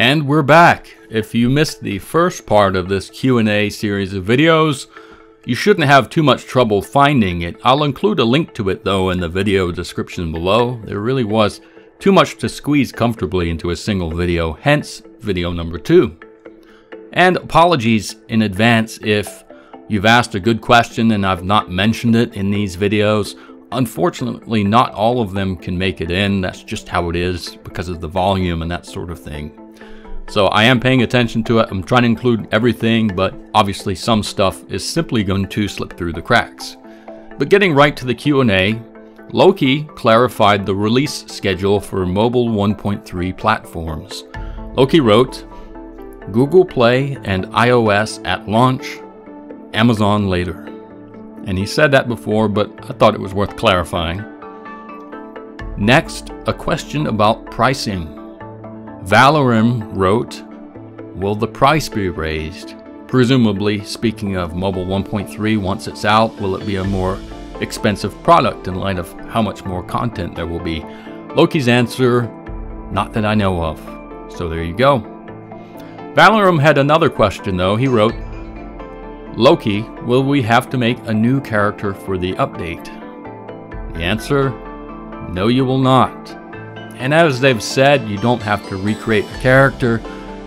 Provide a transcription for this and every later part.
And we're back. If you missed the first part of this Q&A series of videos, you shouldn't have too much trouble finding it. I'll include a link to it though in the video description below. There really was too much to squeeze comfortably into a single video, hence video number two. And apologies in advance if you've asked a good question and I've not mentioned it in these videos. Unfortunately, not all of them can make it in. That's just how it is because of the volume and that sort of thing. So I am paying attention to it. I'm trying to include everything, but obviously some stuff is simply going to slip through the cracks. But getting right to the Q&A, Loki clarified the release schedule for mobile 1.3 platforms. Loki wrote, Google Play and iOS at launch, Amazon later. And he said that before, but I thought it was worth clarifying. Next, a question about pricing. Valorim wrote, Will the price be raised? Presumably, speaking of Mobile 1.3, once it's out, will it be a more expensive product in light of how much more content there will be? Loki's answer, not that I know of. So there you go. Valorim had another question though. He wrote, Loki, will we have to make a new character for the update? The answer, no you will not. And as they've said, you don't have to recreate a character.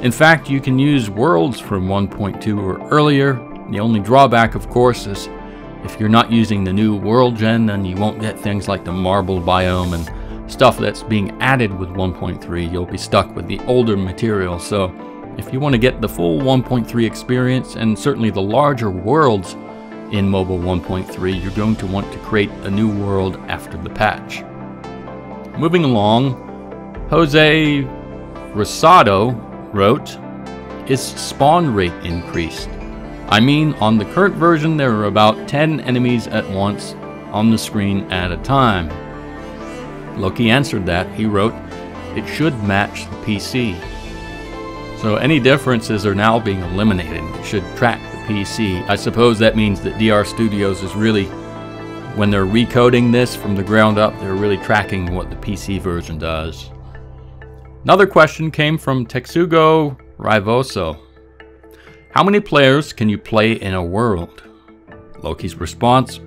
In fact, you can use worlds from 1.2 or earlier. The only drawback, of course, is if you're not using the new world gen, then you won't get things like the marble biome and stuff that's being added with 1.3. You'll be stuck with the older material. So if you want to get the full 1.3 experience and certainly the larger worlds in mobile 1.3, you're going to want to create a new world after the patch. Moving along, Jose Rosado wrote, Is spawn rate increased? I mean, on the current version, there are about 10 enemies at once on the screen at a time. Loki answered that. He wrote, It should match the PC. So any differences are now being eliminated. It should track the PC. I suppose that means that DR Studios is really when they're recoding this from the ground up, they're really tracking what the PC version does. Another question came from Texugo Rivoso. How many players can you play in a world? Loki's response,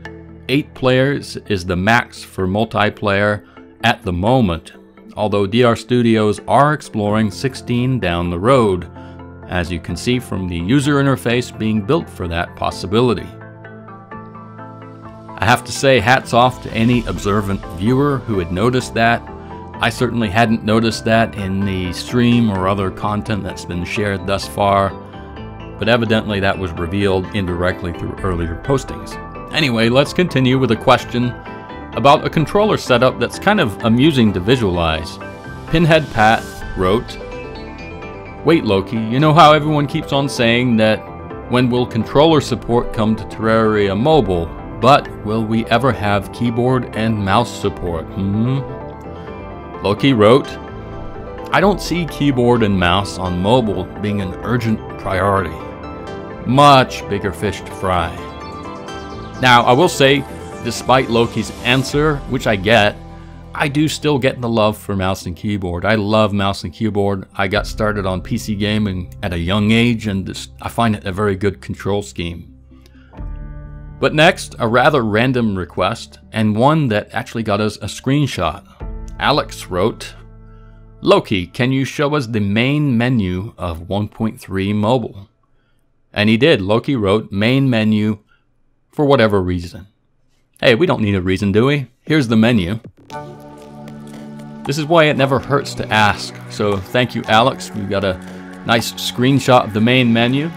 8 players is the max for multiplayer at the moment, although DR Studios are exploring 16 down the road, as you can see from the user interface being built for that possibility. I have to say hats off to any observant viewer who had noticed that. I certainly hadn't noticed that in the stream or other content that's been shared thus far, but evidently that was revealed indirectly through earlier postings. Anyway, let's continue with a question about a controller setup that's kind of amusing to visualize. Pinhead Pat wrote, Wait Loki, you know how everyone keeps on saying that when will controller support come to Terraria Mobile? But will we ever have keyboard and mouse support? Hmm? Loki wrote, I don't see keyboard and mouse on mobile being an urgent priority. Much bigger fish to fry. Now, I will say, despite Loki's answer, which I get, I do still get the love for mouse and keyboard. I love mouse and keyboard. I got started on PC gaming at a young age, and I find it a very good control scheme. But next, a rather random request, and one that actually got us a screenshot. Alex wrote, Loki, can you show us the main menu of 1.3 mobile? And he did. Loki wrote main menu for whatever reason. Hey, we don't need a reason, do we? Here's the menu. This is why it never hurts to ask. So thank you, Alex. We've got a nice screenshot of the main menu.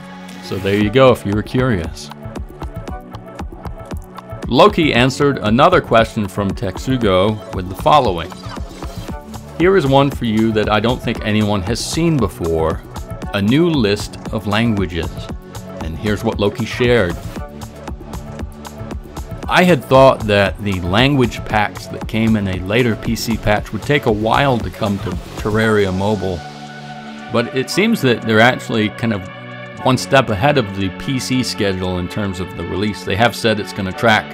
So there you go if you were curious. Loki answered another question from Texugo with the following. Here is one for you that I don't think anyone has seen before. A new list of languages. And here's what Loki shared. I had thought that the language packs that came in a later PC patch would take a while to come to Terraria Mobile, but it seems that they're actually kind of one step ahead of the PC schedule in terms of the release. They have said it's going to track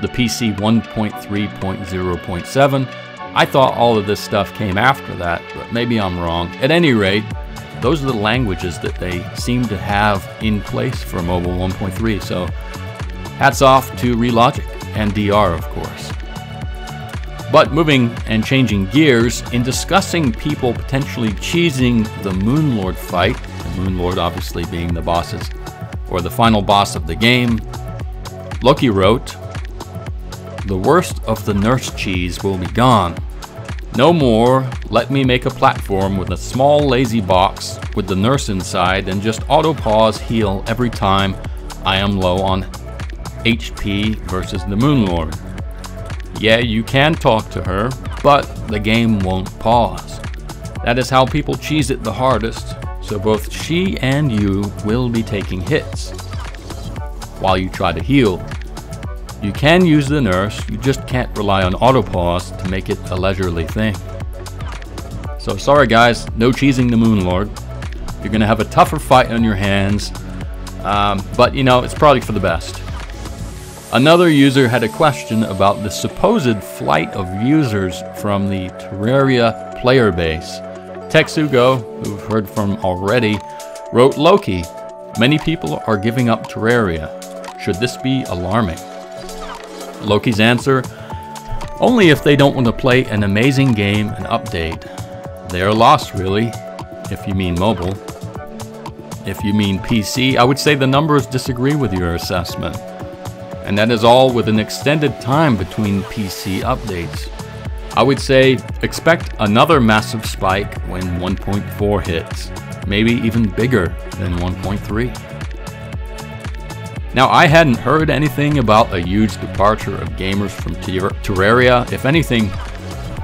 the PC 1.3.0.7. I thought all of this stuff came after that, but maybe I'm wrong. At any rate, those are the languages that they seem to have in place for Mobile 1.3. So hats off to Relogic and DR, of course. But moving and changing gears, in discussing people potentially cheesing the Moonlord fight, the Moonlord obviously being the bosses or the final boss of the game, Loki wrote, The worst of the nurse cheese will be gone. No more, let me make a platform with a small lazy box with the nurse inside and just auto pause heal every time I am low on HP versus the Moon Lord. Yeah, you can talk to her, but the game won't pause. That is how people cheese it the hardest, so both she and you will be taking hits while you try to heal. You can use the nurse, you just can't rely on autopause to make it a leisurely thing. So sorry guys, no cheesing the Moon Lord. You're gonna have a tougher fight on your hands, um, but you know, it's probably for the best. Another user had a question about the supposed flight of users from the Terraria player base. Texugo, who we've heard from already, wrote Loki. Many people are giving up Terraria. Should this be alarming? Loki's answer only if they don't want to play an amazing game and update. They are lost, really, if you mean mobile. If you mean PC, I would say the numbers disagree with your assessment and that is all with an extended time between PC updates. I would say expect another massive spike when 1.4 hits, maybe even bigger than 1.3. Now, I hadn't heard anything about a huge departure of gamers from Terraria. If anything,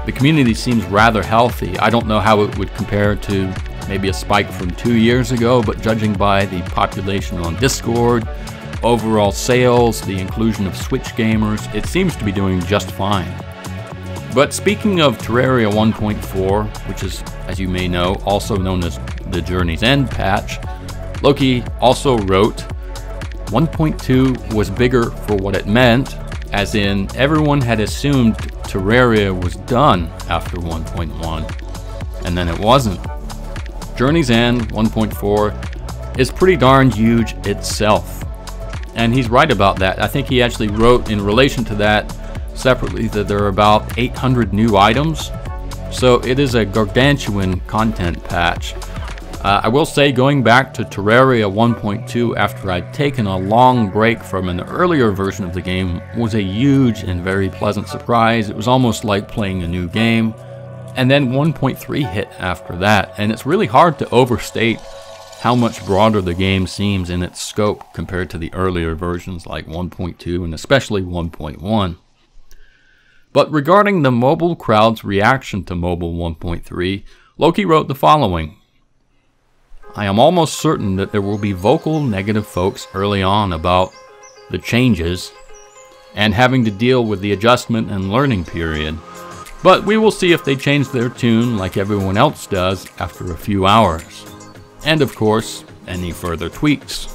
the community seems rather healthy. I don't know how it would compare to maybe a spike from two years ago, but judging by the population on Discord, overall sales, the inclusion of Switch gamers, it seems to be doing just fine. But speaking of Terraria 1.4, which is, as you may know, also known as the Journey's End patch, Loki also wrote 1.2 was bigger for what it meant, as in everyone had assumed Terraria was done after 1.1, and then it wasn't. Journey's End 1.4 is pretty darn huge itself. And he's right about that. I think he actually wrote in relation to that separately that there are about 800 new items. So it is a gargantuan content patch. Uh, I will say, going back to Terraria 1.2 after I'd taken a long break from an earlier version of the game was a huge and very pleasant surprise. It was almost like playing a new game. And then 1.3 hit after that, and it's really hard to overstate how much broader the game seems in its scope compared to the earlier versions like 1.2 and especially 1.1. But regarding the mobile crowd's reaction to Mobile 1.3, Loki wrote the following I am almost certain that there will be vocal negative folks early on about the changes and having to deal with the adjustment and learning period. But we will see if they change their tune like everyone else does after a few hours and of course, any further tweaks.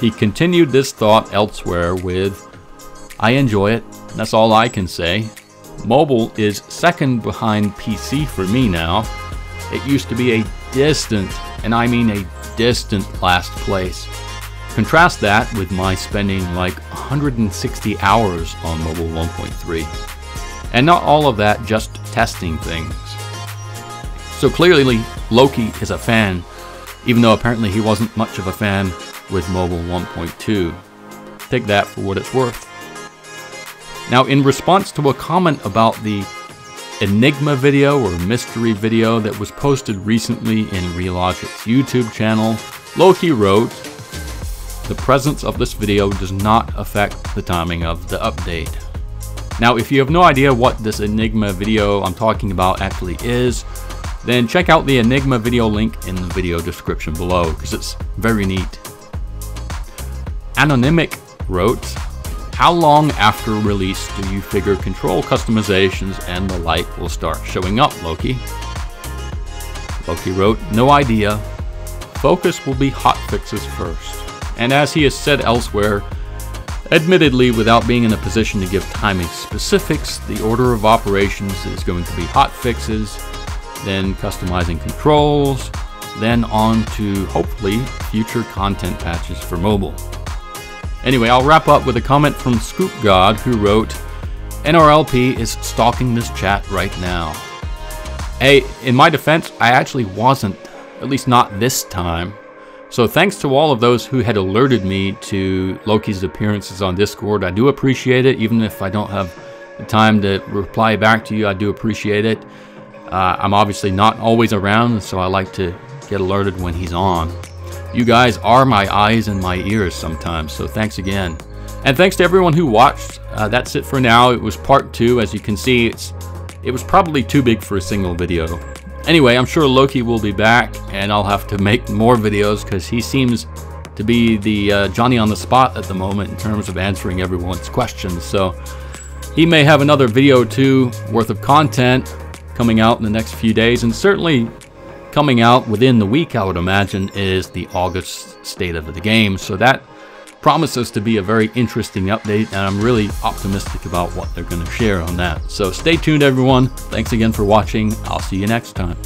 He continued this thought elsewhere with, I enjoy it, that's all I can say. Mobile is second behind PC for me now. It used to be a distant, and I mean a distant last place. Contrast that with my spending like 160 hours on Mobile 1.3. And not all of that just testing things. So clearly, Loki is a fan, even though apparently he wasn't much of a fan with Mobile 1.2. Take that for what it's worth. Now, in response to a comment about the Enigma video or mystery video that was posted recently in Relogic's YouTube channel, Loki wrote, The presence of this video does not affect the timing of the update. Now, if you have no idea what this Enigma video I'm talking about actually is, then check out the Enigma video link in the video description below because it's very neat. Anonymic wrote, How long after release do you figure control customizations and the like will start showing up, Loki? Loki wrote, No idea. Focus will be hotfixes first. And as he has said elsewhere, admittedly without being in a position to give timing specifics, the order of operations is going to be hotfixes, then customizing controls, then on to hopefully future content patches for mobile. Anyway, I'll wrap up with a comment from Scoop God who wrote, NRLP is stalking this chat right now. Hey, in my defense, I actually wasn't, at least not this time. So thanks to all of those who had alerted me to Loki's appearances on Discord. I do appreciate it, even if I don't have the time to reply back to you. I do appreciate it. Uh, I'm obviously not always around, so I like to get alerted when he's on. You guys are my eyes and my ears sometimes, so thanks again. And thanks to everyone who watched. Uh, that's it for now. It was part two. As you can see, it's it was probably too big for a single video. Anyway, I'm sure Loki will be back, and I'll have to make more videos because he seems to be the uh, Johnny on the spot at the moment in terms of answering everyone's questions. So he may have another video or two worth of content coming out in the next few days, and certainly coming out within the week, I would imagine, is the August state of the game. So that promises to be a very interesting update, and I'm really optimistic about what they're going to share on that. So stay tuned, everyone. Thanks again for watching. I'll see you next time.